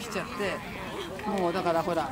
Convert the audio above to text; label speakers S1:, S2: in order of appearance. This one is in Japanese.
S1: 来ちゃってもうだからほら。